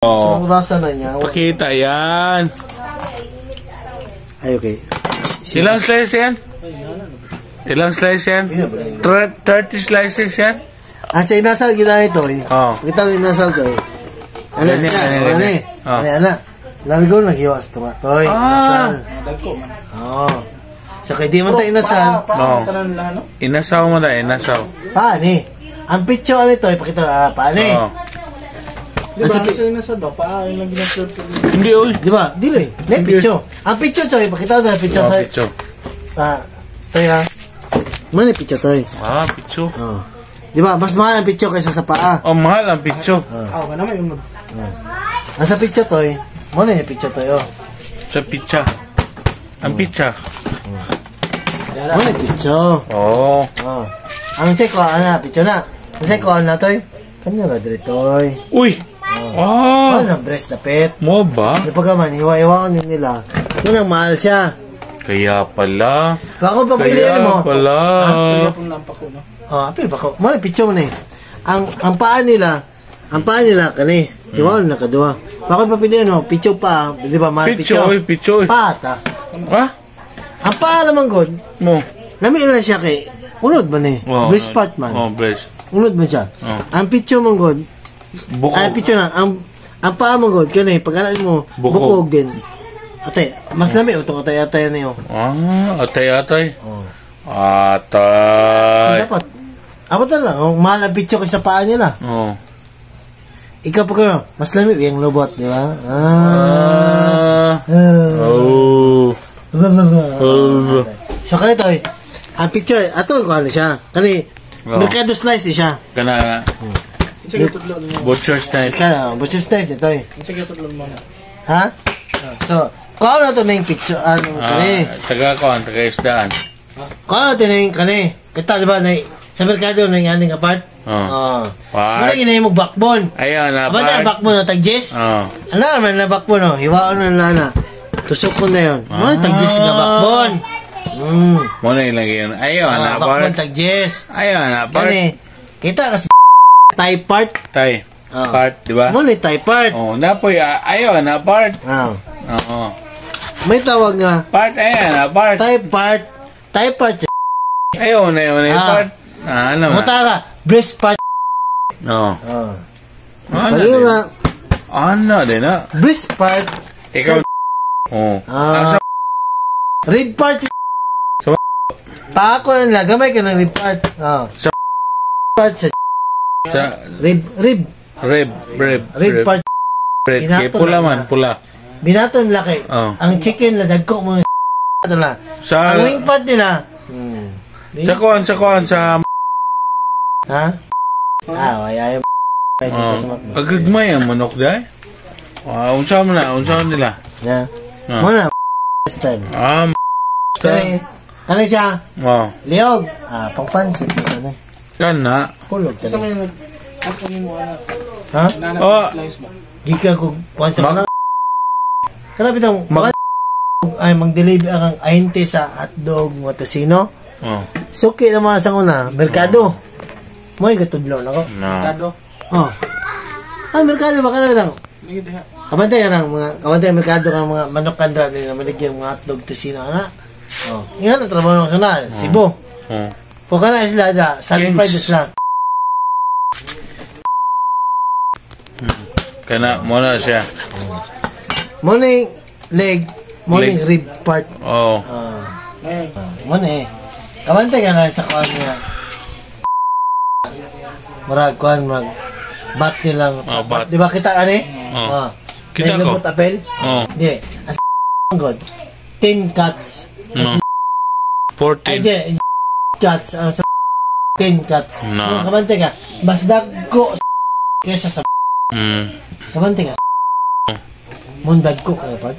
Oh. Anong rasa na niya? Pakita yan. Ay, okay. Ilang slice yan? Ilang slice yan? Thir- 30 slices yan? Ah, sa inasal kita ito eh. Oh. Kita ang inasal ko eh. Ano siya? gani, Ano gani. eh? Oh. Ano, ano? Largo naghiwas tomatoy. Ah. Inasal. Oo. So, kay di man tayo inasal. No. Inasaw mo na, inasaw. Paani? Ang picture ano ito, ipakita ah, paani? Oo. Di ba, Nasa pi- sa inasal ba? Paano lang ginaserve ko? Hindi, uy. Di ba? Dili. May picture. Ang picture, choy, ipakita na picture Oh, sa... picture. Ah, toy ha. Yung picture, toy? Ah, picture. Oh. Di ba? Mas mahal ang picture kaysa sa paa. Oh, mahal ang picture. Ah, ka naman yung mag... Ang sa picture, toy, mo na yung picture, toy, oh. Sa pizza. Ang. Mo na yung picture. Oh. Oh. Ang seko, ano, picture na. Ang seko, ano, toy? Kanya na, dire, toy. Uy! Ah! Ano, breast na pet. Mo ba? Di pa gaman, hiwa-hiwa din nila. Yun ang mahal siya. Kaya pala. Bako pa piliin Kaya mo. pala. Kaya pong lampa ko, no? Oh, apil ba ko? Mo na picture mo na eh. Ang ang paa nila, ang paa nila kani. Di ba na kadua? Bako pa piliin mo, picture pa, di ba mahal Picture, picture? picture. Pata. Ha? Ang paa naman god, Mo. Lami na siya kay unod ba ni? Oh, Breast part man. Oh, breast. Unod mo siya. Oh. Ang picture mong god, Buko. ay picture na, ang ang paa mong god kani pag alam mo Bukog. bukog din. Ate, mas lami utong atay atay na yo. Ah, atay, atay. Oh. So, Atay. dapat Abo ta lang, oh, mahal ang picture kaysa paa nila. Oh. Ikaw pa kayo, mas lami yung lobot, di ba? Ah. Ah. Ah. Oh. Ba, ba, ba. Oh. So, kanito eh. Ang picture, ato ko ano siya. Kani, Oh. mercado slice di siya. Kana nga. Sige, tudlo mo. Butcher's knife. Kaya, butcher slice dito eh. Sige, mo na. Ha? So, kung ano to na yung picture, ano, kani. Ah, taga ko, taga isdaan. Kung ano to na yung kani. Kita, di ba, na sa mercado na yung aning apart. Oh. Oh. Part. Muna ginay mo backbone. Ayun, na Aba na, backbone na tag-jess. Oh. Ano naman na backbone, oh. Hiwaon na nana. Tusok ko na yun. Muna tag-jess nga backbone. Hmm. Muna ilagay yun. Ayun, Ah, na backbone part. tag-jess. Ayun, na part. Kani, kita kasi type part. Tay. Ah. Part, di ba? Muna type part. Oh, napoy, ah, ayun, na part. Ah. Oo. May tawag nga, Part, ayun, na part. type part. Type part. Ayun, ayun, ayun, Ah. part. Ah, ano nga? Muta ka, breast part. Oo. Ah. Ano Kaya din? Ano din, ah? breast part. Ikaw, oh. Ah. Rib part. Sa- Paako na nila, gamay ka ng rib part. Ah. Sa- part sa sa rib, rib, rib, rib, rib part. rib. Pinato Kaya pula lang man, na. pula. Binato nila kay, Oh. ang chicken na dagko mo ito na. Sa, Ang wing part nila, hmm. sa kuan, sa kuan, sa, ha? Ah, yung pwede oh. Agagmay ang manok dahil. Ah, unsa mo na, unsa mo nila. Na, Ah. muna, style. Ah, ano siya? oh. Liog. Ah, pangpansit. Ano? Kana. Pulog. Kasi Kani. may nag... Ako mo, anak. Ha? Nanak Oh. slice ba? Gika ko kuan sa mga. Kana bitang Mag- ay mag-deliver ang ahente sa hotdog mo tosino. Oh. Suki naman sa una, merkado. Mo ay gatudlo nako. No. Kado. Oh. Ah, merkado ba kana lang? Kabantay ka mga kabantay ang merkado ng mga manok kandra ni na maligyan mga hotdog tosino ana. Oh. Ingat ang trabaho ng sana, Cebu. Oh. Po kana sila da, certified Kings. sila. Kana, mo na siya. Morning leg, morning Leg. rib part. Oh. Ah. Eh, Mo na eh. Kabantay ka na sa kuan niya. Murag kuan mag bat nilang Ah, bat. Di ba kita ani? Oh. Ah. Kita ko. apel? Oh. Di. As god. 10 cuts. No. Ay 14. di. Cuts ang sa 10 cuts. No. Kabantay ka. Mas dagko sa kesa sa Mm. kabantay ka. Mundag ko kaya pag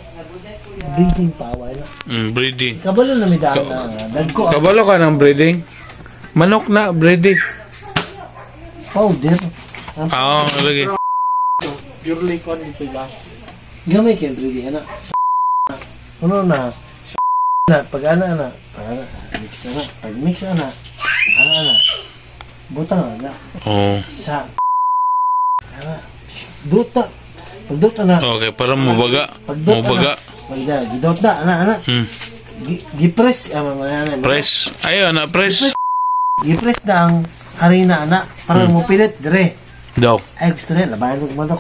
breathing power na. Mm, breeding. Kabalo na may daan na dagko. ang Kabalo ka ng breeding? Manok na, breeding. powder. Ang Ah, oh, lagi. purely con dito ba? Gamay kay Brady ana. Sa ano na? Sa na pag ana ana, pag ana mix ana, pag mix ana. Ana ana. Butang ana Oh. sa ana. Duta. Pagdot ana. Okay, para mabaga. Pagdot Mabaga. ana. Pagda, gidot na ana ana. Hmm. Gi- Gipress ah mga ana. Press. Ayun, na press. Gipress na ang harina ana para mo pilit dire. Daw. Ay gusto rin labayan ng manok.